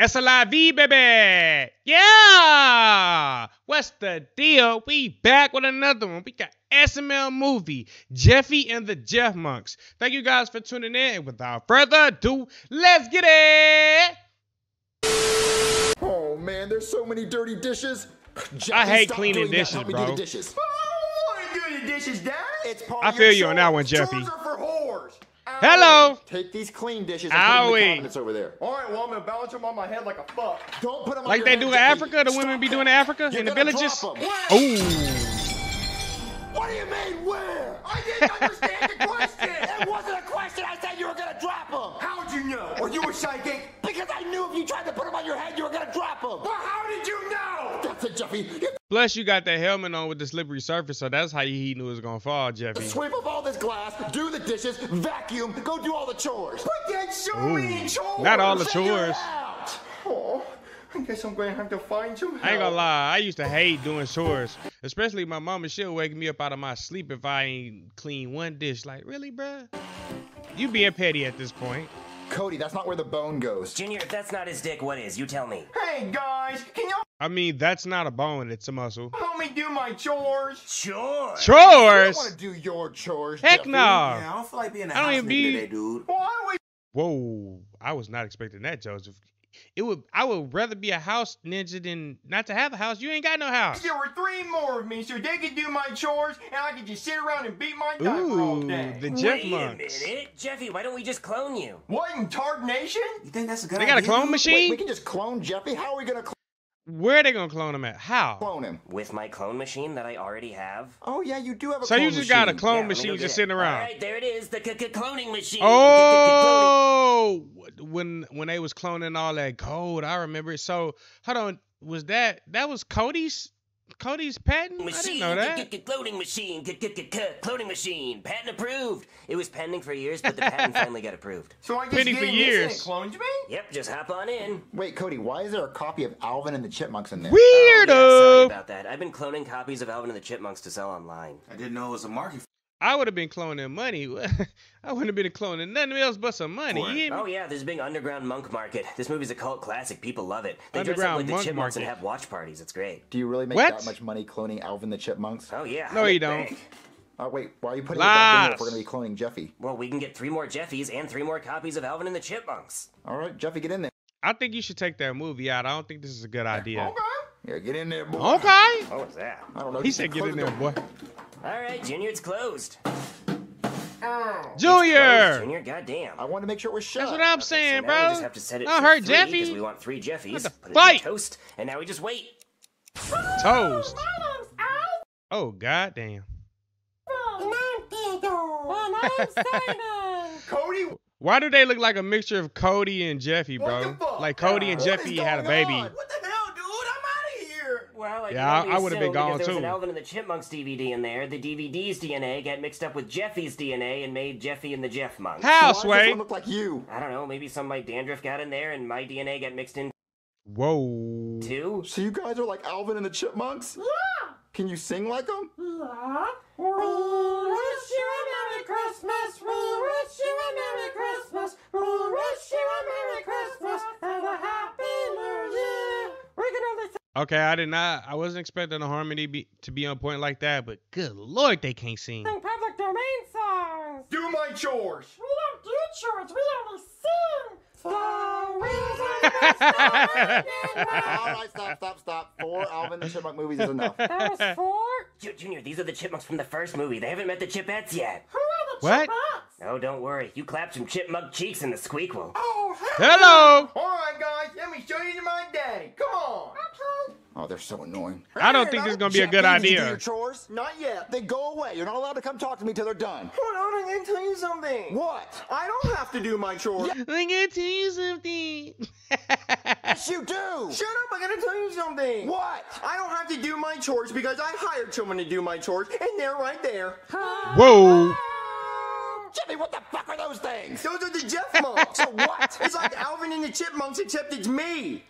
SLIV, baby. Yeah. What's the deal? We back with another one. We got SML movie, Jeffy and the Jeffmunks. Thank you guys for tuning in. And without further ado, let's get it. Oh man, there's so many dirty dishes. Jeffy, I hate cleaning doing that. dishes, Help me bro. do the dishes. I don't want to do the dishes, Dad. It's part I feel you on that chores. one, Jeffy. Hello. Take these clean dishes and put them in Owie. the cabinets over there. All right, well, I'm going to balance them on my head like a fuck. Don't put them on Like they do in Africa, the women Stop be doing in that. Africa You're in the gonna villages. drop 'em. Ooh. What do you mean where? I didn't understand the question. It wasn't a question. I said you were gonna drop them. How'd you know? Are you a psychic? Because I knew if you tried to put them on your head, you were gonna drop them. Well, how did you know? That's it, Jeffy. You Plus, you got that helmet on with the slippery surface, so that's how he knew it was gonna fall, Jeffy. sweep up all this glass, do the dishes, vacuum, go do all the chores. But that's so many chores. Not all the Figure it chores. Out. I guess I'm going to have to find some help. I ain't gonna lie, I used to hate doing chores. Especially my mama, she'll wake me up out of my sleep if I ain't clean one dish. Like, really, bruh? You being petty at this point. Cody, that's not where the bone goes. Junior, if that's not his dick, what is? You tell me. Hey, guys, can y'all I mean, that's not a bone, it's a muscle. help me do my chores? Chores. Chores. I Chores? want to do your chores. Heck Jeffy. no. Yeah, I don't feel like being a I don't house even be- today, dude. Well, I always Whoa, I was not expecting that, Joseph. It would I would rather be a house ninja than not to have a house. You ain't got no house. there were three more of me so they could do my chores and I could just sit around and beat my diaper all day. the Jeff Wait Monks. a minute. Jeffy, why don't we just clone you? What in Tard Nation? You think that's a good idea? They got a clone machine? Wait, we can just clone Jeffy? How are we gonna cl- Where are they gonna clone him at? How? clone him? With my clone machine that I already have? Oh yeah, you do have a clone. Machine. So you just got a clone Yeah, machine go just get sitting around. All right, there it is, the c- c- cloning machine. Oh, when when they was cloning all that gold, I remember it. So hold on, was that that was Cody's Cody's patent? I didn't know that. c- c- cloning machine, cloning machine, patent approved. It was pending for years, but the patent finally got approved. So I just Penny for in this and years. it clones me? Yep, just hop on in. Wait, Cody, why is there a copy of Alvin and the Chipmunks in there? Oh, yeah, sorry Weirdo. about that. I've been cloning copies of Alvin and the Chipmunks to sell online. I didn't know it was a market. I would have been cloning money. I wouldn't have been cloning nothing else but some money. You? Oh yeah, there's a big underground monk market. This movie's a cult classic. People love it. They dress Underground up like the monk chipmunks and market. have watch parties. It's great. Do you really make What? that much money cloning Alvin the Chipmunks? Oh yeah. No, you don't. bank. Oh wait, why are you putting it back in there if we're gonna be cloning Jeffy? Well, we can get three more Jeffies and three more copies of Alvin and the Chipmunks. All right, Jeffy, get in there. I think you should take that movie out. I don't think this is a good idea. Okay. Yeah, get in there, boy. Okay. What was that? I don't know. He just said, "Get in the there, door. boy." All right, Junior, it's closed. Oh. Closed, Junior. Junior, goddamn. I want to make sure we're shut. That's what I'm Okay, saying, so bro. now we just have to set it oh, I for heard three, Jeffy. because we want three Jeffies. What the Put it fight? in toast, and now we just wait. Toast. Oh goddamn. Cody, Why do they look like a mixture of Cody and Jeffy, What bro? the fuck? Like Cody and What Jeffy had a going baby. on? what the hell, dude? I'm out of here. Well, I Yeah, I- I would've been assume gone, because there was an Alvin and the Chipmunks DVD in there. The DVD's DNA got mixed up with Jeffy's DNA and made Jeffy and the Jeffmunks. How, Why does this Sway? one look like you? I don't know. Maybe some of my dandruff got in there, and my DNA got mixed in Whoa. too. So you guys are like Alvin and the Chipmunks? Yeah. Can you sing like them? Okay, I did not. I wasn't expecting the harmony be, to be on point like that, but good lord, they can't sing. public domain songs. Do my chores. We don't do chores. We only sing. Star Wars on the All right, stop, stop, stop. Four Alvin and the Chipmunk movies is enough. That was four. Ju- Junior, these are the Chipmunks from the first movie. They haven't met the Chipettes yet. Who are the What? Chipmunks? Oh, don't worry. You clapped some chipmunk cheeks in the squeakquel. Oh, hell. Hello. All right, guys, let me show you to my daddy. Come on. Okay. Oh, they're so annoying. I don't think this is gonna be a good Jeffy, do idea. your chores? Not yet. Then go away. You're not allowed to come talk to me till they're done. Hold on, I'm gonna tell you something. What? I don't have to do my chores. I'm gonna tell you something. Yes, you do. Shut up, I gotta tell you something. What? I don't have to do my chores because I hired someone to do my chores, and they're right there. Whoa. Um, Jimmy, what the fuck are those things? Those are the Jeffmunks. So what? It's like Alvin and the Chipmunks, except it's me.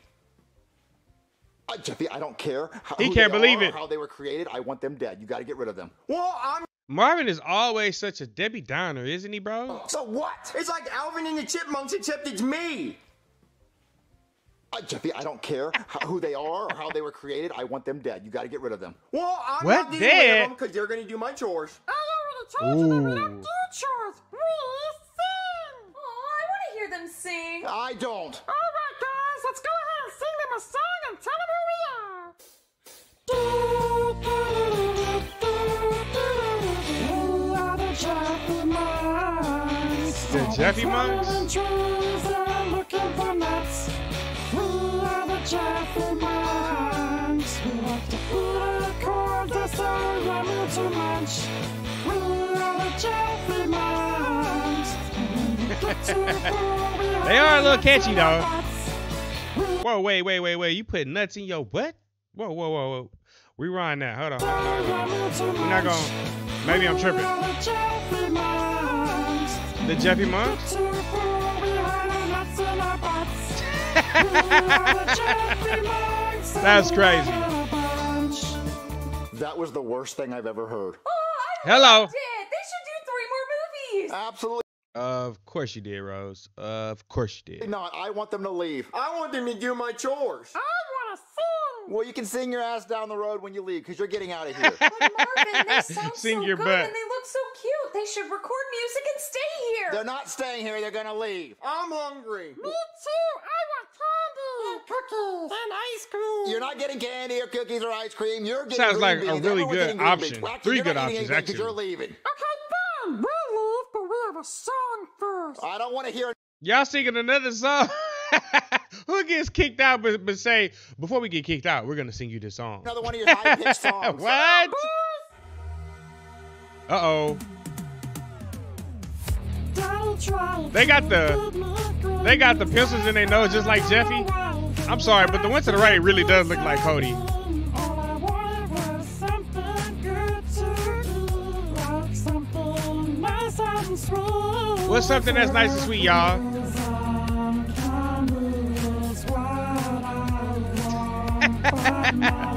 Uh, Jeffy, I don't care. How, He who can't they believe are or it. How they were created. I want them dead. You got to get rid of them. Well, I'm. Marvin is always such a Debbie Downer, isn't he, bro? So what? It's like Alvin and the Chipmunks, except it's me. Uh, Jeffy, I don't care how, who they are or how they were created. I want them dead. You got to get rid of them. Well, I'm What? not dealing with Dead? them because they're gonna do my chores. I already told you that we don't Ooh. do chores. We sing. Oh, I want to hear them sing. I don't. All right, guys, let's go ahead and sing them a song and tell them who we are. We are the Jeffy Monks. The Jeffy Monks? Climbing trees and looking for nuts. We are the Jeffy Monks. We like to eat acorns, they're so yummy to munch. We are the Jeffy Monks. When we the pool, we They are a little catchy, though. Nuts. We Whoa, wait, wait, wait, wait. You put nuts in your butt? Whoa, whoa, whoa, whoa. Rewind that. Hold on. We're not going. to Maybe I'm tripping. The Jeffy Monks? That's crazy. That was the worst thing I've ever heard. Oh, Hello. Did they should do three more movies? Absolutely Of course you did, Rose. Of course you did. not. I want them to leave. I want them to do my chores. I want to sing. Well, you can sing your ass down the road when you leave because you're getting out of here. But Marvin, they sound Sing so your good butt. and they look so cute. They should record music and stay here. They're not staying here. They're going to leave. I'm hungry. Me too. I want candy and cookies and ice cream. You're not getting candy or cookies or ice cream. You're getting Sounds green like a really Everyone's good getting option. Well, actually, Three good options, anything 'cause actually. You're leaving. Okay, fine. We'll leave, but we have a song first. I don't want to hear Y'all singing another song? Who gets kicked out but, but say, before we get kicked out, we're going to sing you this song? another one of your high pitched songs. what? Uh-oh. They got the they got the pistols in their nose just like Jeffy. I'm sorry, but the one to the right really does look like Cody. What's something that's nice and sweet, y'all?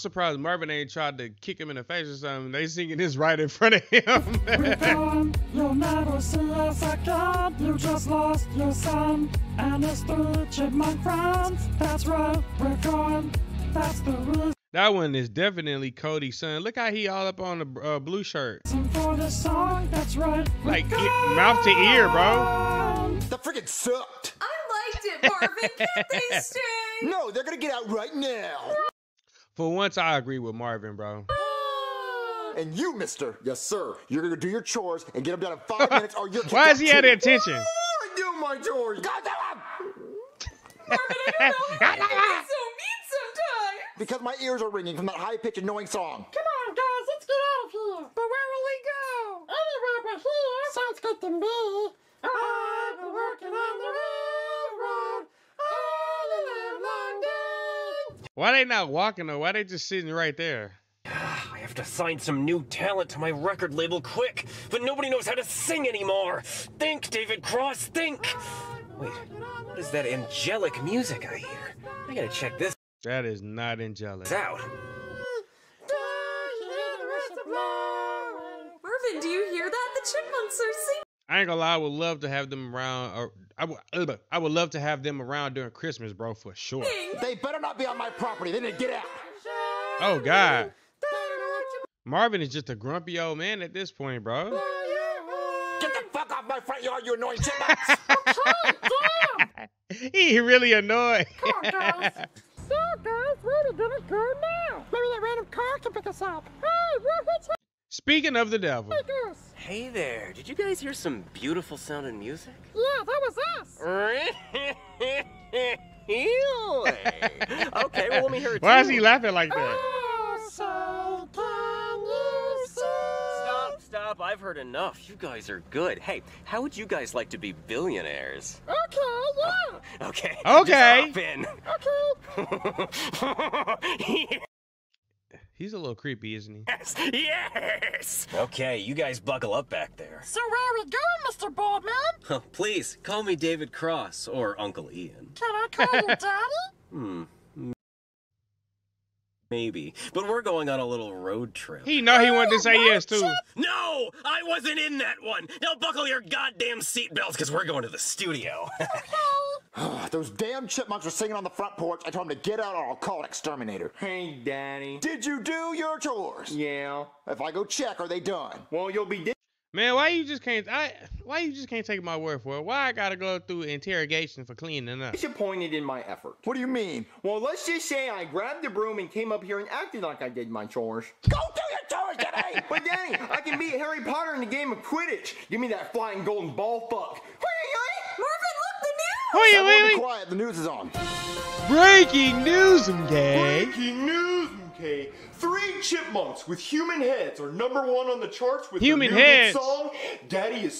surprised Marvin ain't tried to kick him in the face or something. They singing this right in front of him. gone. You'll never see us again. You just lost your son and his three chipmunk friends. That's right, we're gone. That's the reason that one is definitely Cody's son. Look how he all up on the uh, blue shirt. for this song. That's right. Like, e- mouth to ear, bro. That freaking sucked. I liked it, Marvin. Can't they stay? No, they're going to get out right now. For once, I agree with Marvin, bro. And you, mister. Yes, sir. You're going to do your chores and get them done in five minutes or you're Why out is he at too. attention? I do my chores. God damn it! Marvin, I don't know why you're so mean sometimes. Because my ears are ringing from that high pitched annoying song. Come on, guys, let's get out of here. But where will we go? Anywhere but here. Sounds good to me. I've been working on the railroad all the live long day. Why they not walking though? Why they just sitting right there? I have to sign some new talent to my record label quick, but nobody knows how to sing anymore. Think, David Cross, think. Wait, what is that angelic music I hear? I gotta check this That is not angelic. out. Marvin, do you hear that? The chipmunks are singing. I ain't gonna lie, I would love to have them around. Or I would, uh, I would love to have them around during Christmas, bro, for sure. They better not be on my property. They need to get out. Oh God, Marvin is just a grumpy old man at this point, bro. Get the fuck off my front yard, you annoying chipmunks. he really annoyed. Come on, guys. So, guys, where are we gonna go now? Maybe that random car can pick us up. Hey, we're hitchhiking. Speaking of the devil, Hey there, did you guys hear some beautiful sounding music? Yeah, that was us. Okay, well let me hear it. why is he laughing like that? Oh, say, can you see? Stop, stop, I've heard enough. You guys are good. Hey, how would you guys like to be billionaires? Okay, yeah. Okay. Okay. Just hop in. Okay. He's a little creepy, isn't he? Yes, yes. Okay, you guys buckle up back there. So where are we going, Mr. Boardman? Oh, please call me David Cross or Uncle Ian. Can I call you Daddy? Hmm. Maybe, but we're going on a little road trip. He know he wanted to say yes too. No, I wasn't in that one. Now buckle your goddamn seatbelts, cause we're going to the studio. Those damn chipmunks were singing on the front porch. I told them to get out or I'll call an exterminator. Hey, Daddy. Did you do your chores? Yeah. If I go check, are they done? Well, you'll be di- Man, why you just can't? I why you just can't take my word for it? Why I gotta go through interrogation for cleaning up? disappointed in my effort. What do you mean? Well, let's just say I grabbed the broom and came up here and acted like I did my chores. Go do your chores, Daddy! But Danny, I can beat Harry Potter in the game of Quidditch. Give me that flying golden ball fuck. Marvin, look, the news! Wait, Everyone wait, be quiet. The news is on. Breaking news, okay? Breaking news, okay? Three chipmunks with human heads are number one on the charts with Human their new heads. song. Daddy is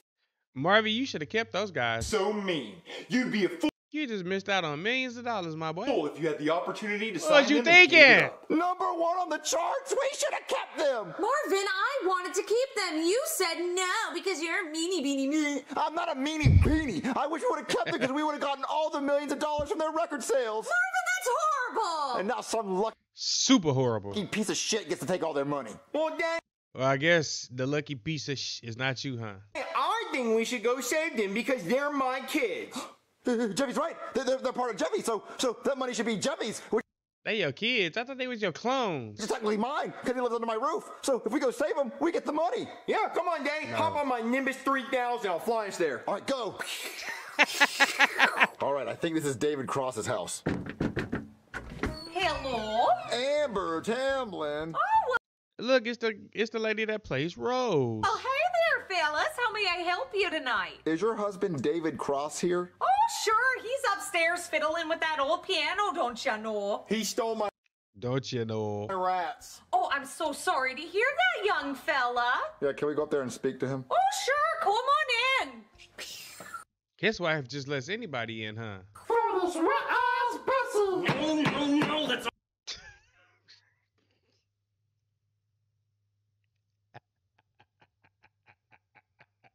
Marvin, you should have kept those guys. so mean. You'd be a fool You just missed out on millions of dollars, my boy. Well, if you had the opportunity to What sign was you them and give it thinking? Number one on the charts? We should have kept them! Marvin, I wanted to keep them. You said no because you're a meanie beanie me. I'm not a meanie beanie. I wish we would have kept them because we would have gotten all the millions of dollars from their record sales. Marvin, that's horrible. And now some lucky Super horrible. piece of shit gets to take all their money. Well, Daddy, Well, I guess the lucky piece of sh is not you, huh? I think we should go save them because they're my kids. Jeffy's right. They're, they're, they're part of Jeffy, so so that money should be Jeffy's, which They your kids. I thought they was your clones. is technically mine because he lives under my roof. So if we go save him, we get the money. Yeah, come on, Daddy. Hop on my Nimbus 3000. I'll fly us there. All right, go. all right, I think this is David Cross's house. Hello. Amber Tamblyn. Oh, Look, it's the it's the lady that plays Rose. Oh, hey there, fellas. How may I help you tonight? Is your husband David Cross here? Oh, sure. He's upstairs fiddling with that old piano, don't you know? He stole my Don't you know? rats. Oh, I'm so sorry to hear that, young fella. Yeah, can we go up there and speak to him? Oh, sure. Come on in. His wife just lets anybody in, huh? Foolish wet ass Bessie. no, no, no, that's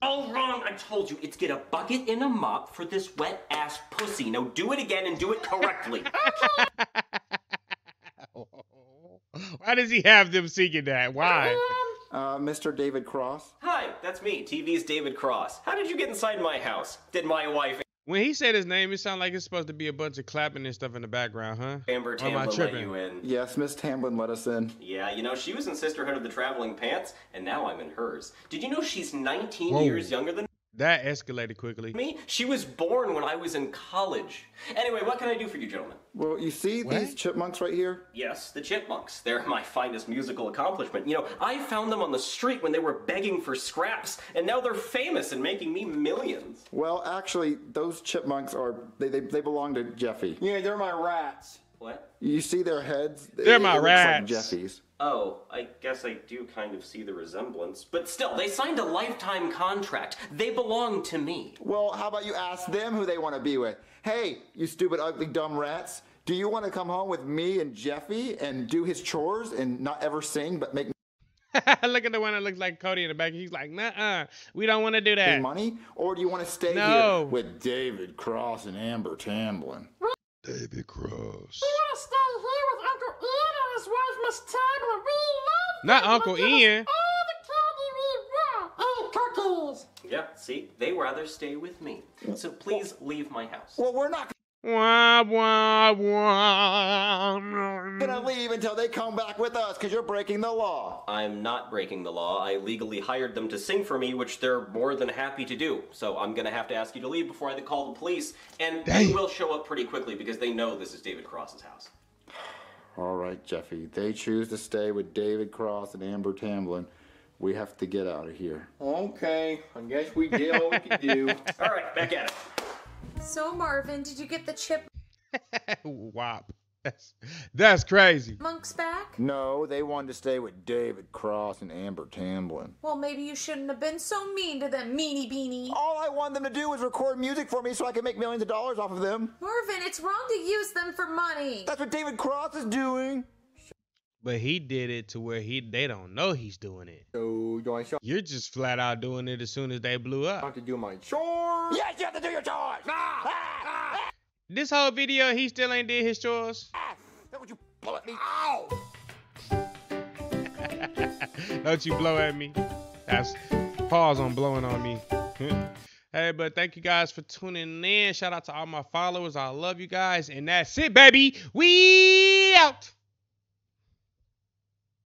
all wrong. I told you it's get a bucket and a mop for this wet ass pussy. Now do it again and do it correctly. Why does he have them singing that? Why? Uh, Mr. David Cross. Hi, that's me, TV's David Cross. How did you get inside my house? Did my wife When he said his name, it sounded like it's supposed to be a bunch of clapping and stuff in the background, huh? Amber Or am I Tamblyn let you in? Yes, Miss Tamblyn let us in. Yeah, you know, she was in Sisterhood of the Traveling Pants, and now I'm in hers. Did you know she's 19 Whoa. years younger than That escalated quickly. me? She was born when I was in college. Anyway, what can I do for you, gentlemen? Well, you see What? these chipmunks right here? Yes, the Chipmunks. They're my finest musical accomplishment. You know, I found them on the street when they were begging for scraps, and now they're famous and making me millions. Well, actually, those chipmunks are they, they, they belong to Jeffy. Yeah, they're my rats. What? You see their heads? They're It- my it looks like rats. Jeffy's. Oh, I guess I do kind of see the resemblance. But still, they signed a lifetime contract. They belong to me. Well, how about you ask them who they want to be with? Hey, you stupid, ugly, dumb rats. Do you want to come home with me and Jeffy and do his chores and not ever sing but make Look at the one that looks like Cody in the back. He's like, nah, we don't want to do that. money? Or do you want to stay No. here with David Cross and Amber Tamblyn? David Cross. We want to stay here with Uncle Ian and his wife, Miss Tamblyn. We love Not them. They Uncle give us Ian. All the candy we want. And cookies. Yeah, see, they rather stay with me. So please leave my house. Well, we're not Wah, wah, wah. gonna leave until they come back with us because you're breaking the law. I'm not breaking the law. I legally hired them to sing for me, which they're more than happy to do. So I'm gonna have to ask you to leave before I call the police. And they will show up pretty quickly because they know this is David Cross's house. All right, Jeffy. They choose to stay with David Cross and Amber Tamblyn. We have to get out of here. Okay, I guess we did what we could do. All right, back at it. So, Marvin, did you get the chip? Wop. That's, that's crazy. Monk's back? No, they wanted to stay with David Cross and Amber Tamblyn. Well, maybe you shouldn't have been so mean to them, meanie beanie. All I wanted them to do was record music for me so I could make millions of dollars off of them. Marvin, it's wrong to use them for money. That's what David Cross is doing. But he did it to where he they don't know he's doing it. So do I show You're just flat out doing it as soon as they blew I up. have to do my chores? Yes, you have to do your chores. Ah, ah, ah, This whole video, he still ain't did his chores. ah. Don't you pull at me. Ow! Don't you blow at me. That's pause on blowing on me. hey, but thank you guys for tuning in. Shout out to all my followers. I love you guys. And that's it, baby. We out.